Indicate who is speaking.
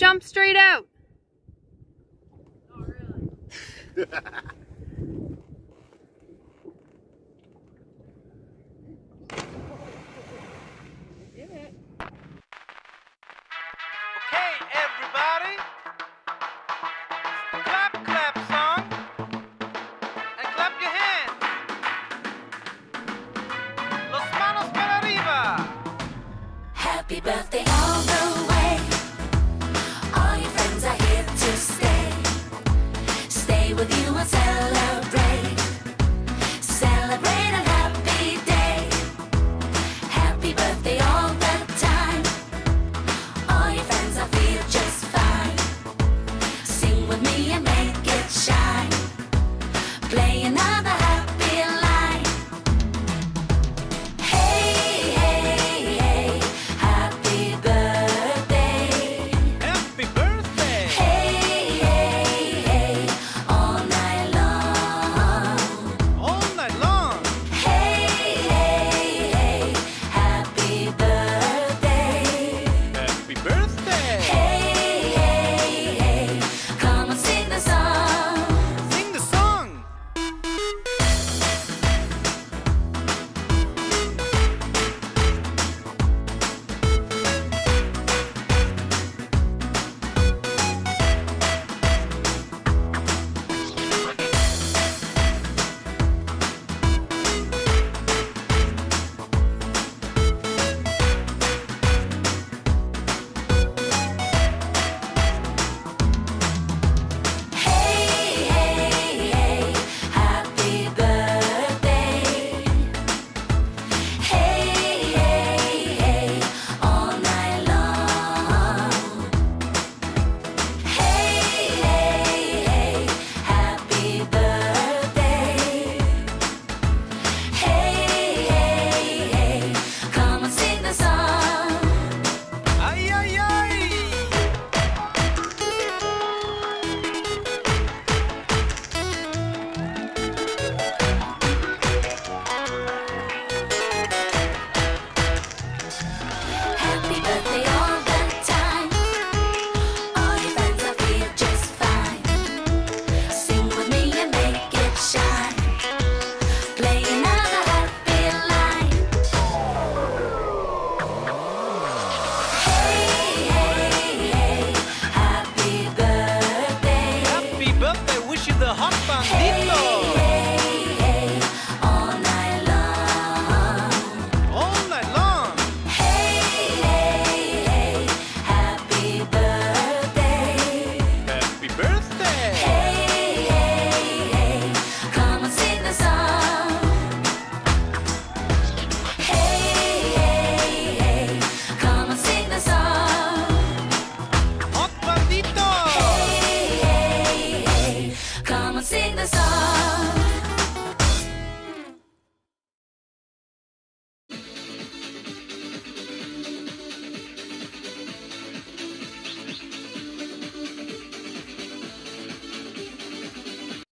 Speaker 1: jump straight out.
Speaker 2: Really?
Speaker 3: Okay, everybody.
Speaker 4: playing